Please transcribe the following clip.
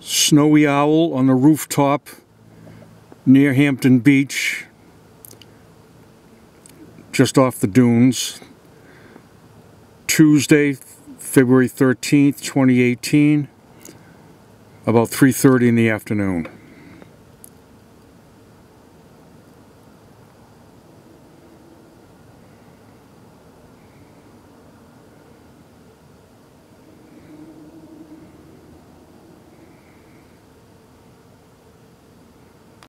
Snowy owl on the rooftop near Hampton Beach, just off the dunes. Tuesday, February 13th, 2018, about 3.30 in the afternoon.